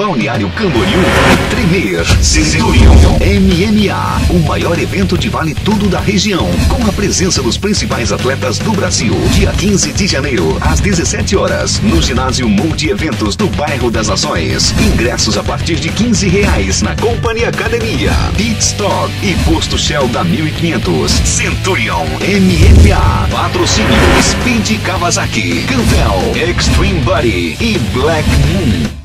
Balneário Camboriú e tremer. Centurion MMA, o maior evento de vale tudo da região, com a presença dos principais atletas do Brasil. Dia 15 de janeiro, às 17 horas, no ginásio Multi Eventos do bairro das Ações. Ingressos a partir de 15 reais na Companhia Academia, Pit Stop e Posto Shell da 1500. Centurion MMA, patrocínio Speed Kawasaki, Cantel, Extreme Buddy e Black Moon.